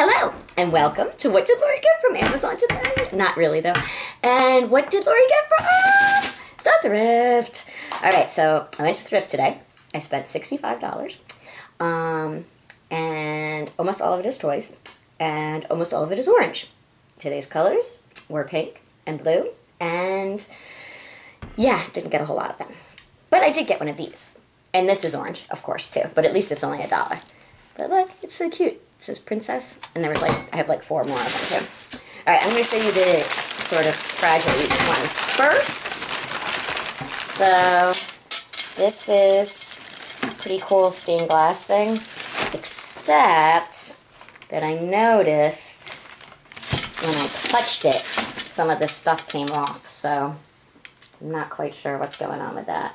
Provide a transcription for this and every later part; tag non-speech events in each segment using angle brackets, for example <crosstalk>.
Hello and welcome to What Did Lori Get from Amazon today? Not really though. And what did Lori get from the thrift? All right, so I went to thrift today. I spent $65. Um, and almost all of it is toys. And almost all of it is orange. Today's colors were pink and blue. And yeah, didn't get a whole lot of them. But I did get one of these. And this is orange, of course, too. But at least it's only a dollar. But look, it's so cute. It says princess. And there was like, I have like four more of them too. All right, I'm going to show you the sort of fragile ones first. So this is a pretty cool stained glass thing. Except that I noticed when I touched it, some of this stuff came off. So I'm not quite sure what's going on with that.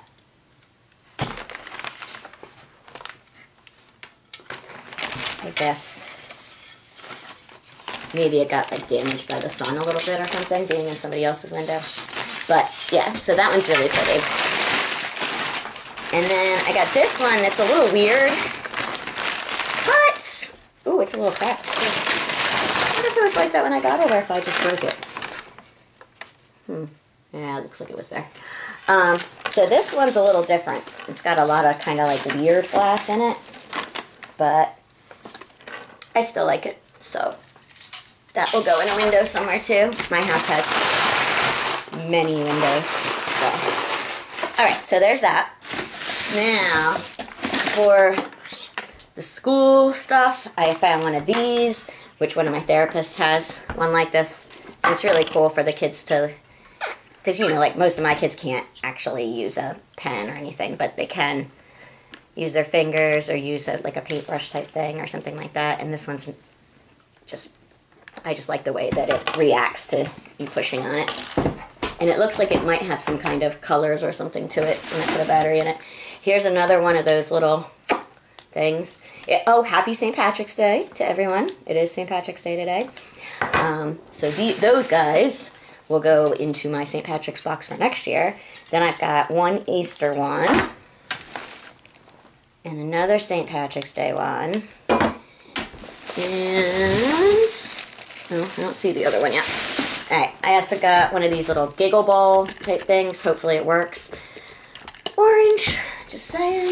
I guess maybe it got like damaged by the sun a little bit or something, being in somebody else's window. But yeah, so that one's really pretty. And then I got this one that's a little weird, but, ooh, it's a little cracked. I wonder if it was like that when I got it or if I just broke it. Hmm, yeah, it looks like it was there. Um, so this one's a little different. It's got a lot of kind of like weird glass in it, but I still like it. So that will go in a window somewhere too. My house has many windows. So, all right, so there's that. Now, for the school stuff, I found one of these, which one of my therapists has one like this. It's really cool for the kids to, because you know, like most of my kids can't actually use a pen or anything, but they can use their fingers or use a, like a paintbrush type thing or something like that. And this one's just, I just like the way that it reacts to you pushing on it. And it looks like it might have some kind of colors or something to it when I put a battery in it. Here's another one of those little things. It, oh, happy St. Patrick's Day to everyone. It is St. Patrick's Day today. Um, so the, those guys will go into my St. Patrick's box for next year. Then I've got one Easter one and another St. Patrick's Day one. And, oh, I don't see the other one yet. Alright, I also got one of these little giggle ball type things. Hopefully it works. Orange, just saying.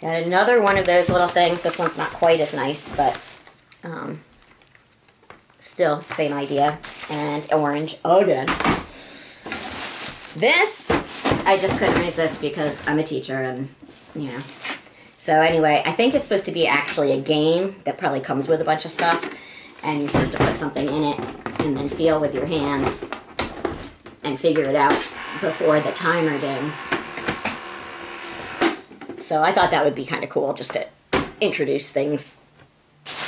Got another one of those little things. This one's not quite as nice, but um, still same idea. And orange again. This, I just couldn't resist because I'm a teacher and know. So anyway, I think it's supposed to be actually a game that probably comes with a bunch of stuff. And you're supposed to put something in it and then feel with your hands and figure it out before the timer dings. So I thought that would be kind of cool just to introduce things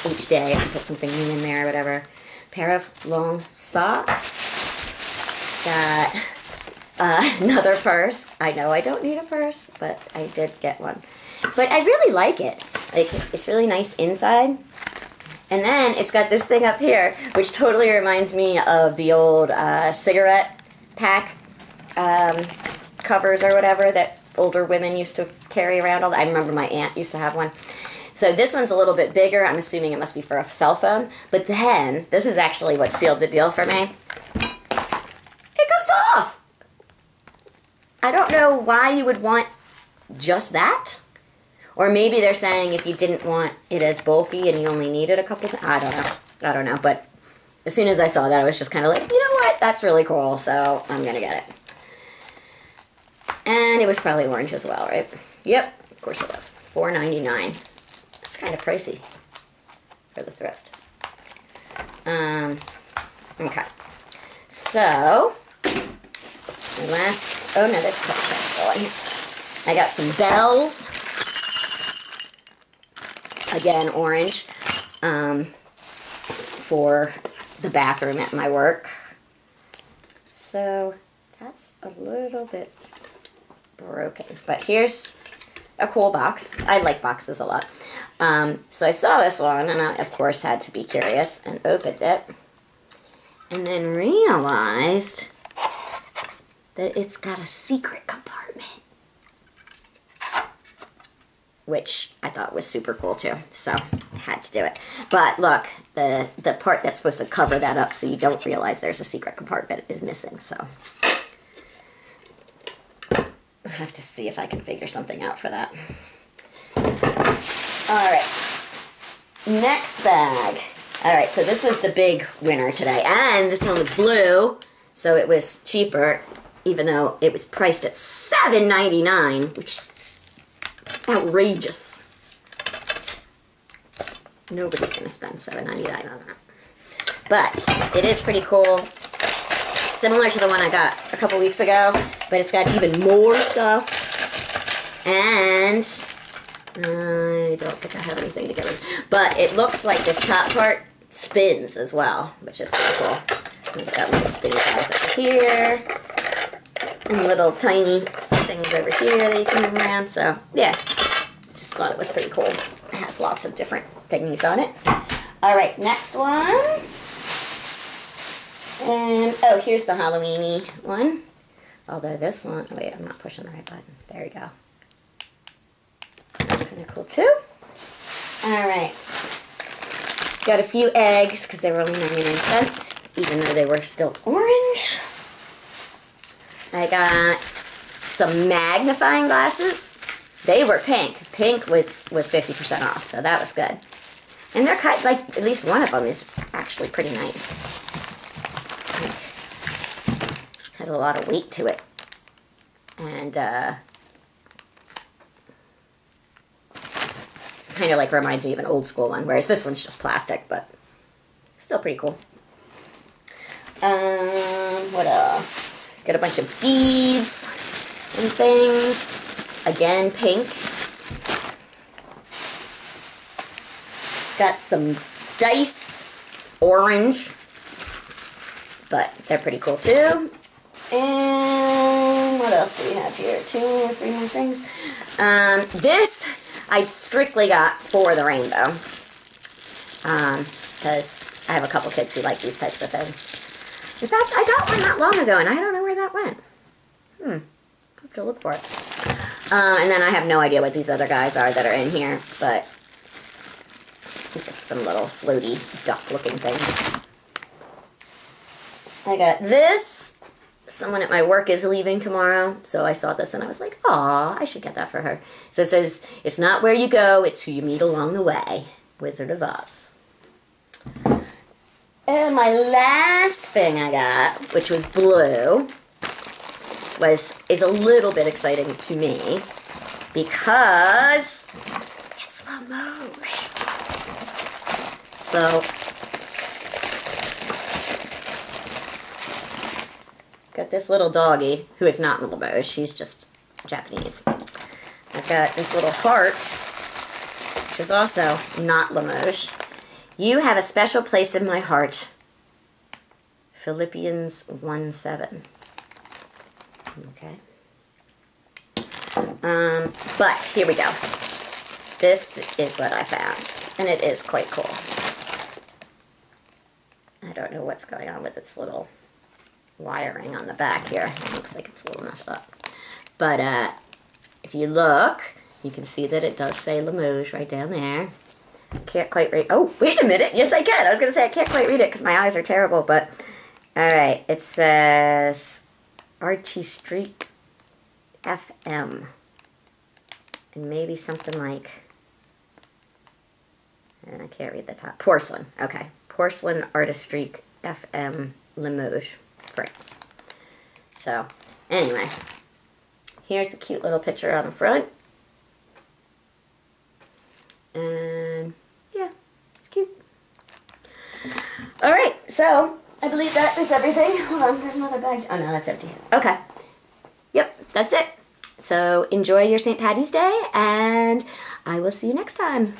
each day and put something new in there or whatever. Pair of long socks. Got uh, <laughs> another purse. I know I don't need a purse, but I did get one. But I really like it. Like, it's really nice inside. And then it's got this thing up here, which totally reminds me of the old uh, cigarette pack um, covers or whatever that older women used to carry around. All I remember my aunt used to have one. So this one's a little bit bigger. I'm assuming it must be for a cell phone. But then, this is actually what sealed the deal for me. It comes off! I don't know why you would want just that. Or maybe they're saying if you didn't want it as bulky and you only needed a couple, I don't know. I don't know. But as soon as I saw that, I was just kind of like, you know what? That's really cool. So I'm going to get it. And it was probably orange as well, right? Yep, of course it was. $4.99. That's kind of pricey for the thrift. Um, okay. So, last, oh no, there's a. I got some bells. Again, orange. Um, for the bathroom at my work. So, that's a little bit broken. But here's a cool box. I like boxes a lot. Um, so I saw this one, and I, of course, had to be curious and opened it. And then realized that it's got a secret compartment. which I thought was super cool too. So I had to do it. But look, the the part that's supposed to cover that up so you don't realize there's a secret compartment is missing. So I have to see if I can figure something out for that. All right. Next bag. All right, so this was the big winner today. And this one was blue, so it was cheaper, even though it was priced at $7.99, which is outrageous. Nobody's going to spend $7.99 on that. But it is pretty cool. Similar to the one I got a couple weeks ago, but it's got even more stuff. And I don't think I have anything to get rid But it looks like this top part spins as well, which is pretty cool. It's got little spinny guys over here, and little tiny things over here that you can move around. So yeah, just thought it was pretty cool. It has lots of different things on it. All right, next one. And, oh, here's the Halloweeny one. Although this one, wait, I'm not pushing the right button. There we go. That's kind of cool too. All right. Got a few eggs because they were only 99 cents, even though they were still orange. I got some magnifying glasses. They were pink. Pink was, was 50% off, so that was good. And they're kind like, at least one of them is actually pretty nice. has a lot of weight to it. And, uh, kind of like reminds me of an old school one, whereas this one's just plastic, but still pretty cool. Um? Got a bunch of beads and things. Again, pink. Got some dice, orange, but they're pretty cool too. And what else do we have here? Two or three more things. Um, this I strictly got for the rainbow. Because um, I have a couple kids who like these types of things. In fact, I got one not long ago, and I don't know where that went. Hmm. i have to look for it. Uh, and then I have no idea what these other guys are that are in here, but just some little floaty duck-looking things. I got this someone at my work is leaving tomorrow, so I saw this and I was like, "Aw, I should get that for her." So it says, "It's not where you go; it's who you meet along the way." Wizard of Oz. And my last thing I got, which was blue, was is a little bit exciting to me because it's Limoges. So Got this little doggy, who is not Limoges, she's just Japanese. I've got this little heart, which is also not Limoges. You have a special place in my heart. Philippians 1 7. Okay. Um, but here we go. This is what I found, and it is quite cool. I don't know what's going on with its little wiring on the back here. It looks like it's a little messed up. But uh, if you look, you can see that it does say Limoges right down there. Can't quite read. Oh, wait a minute. Yes, I can. I was going to say I can't quite read it because my eyes are terrible. But, all right. It says Artistry FM. And maybe something like, I can't read the top. Porcelain. Okay. Porcelain Artistry FM Limoges. France. So, anyway, here's the cute little picture on the front. And, yeah, it's cute. Alright, so, I believe that is everything. Hold on, there's another bag. Oh, no, that's empty. Okay. Yep, that's it. So, enjoy your St. Patty's Day, and I will see you next time.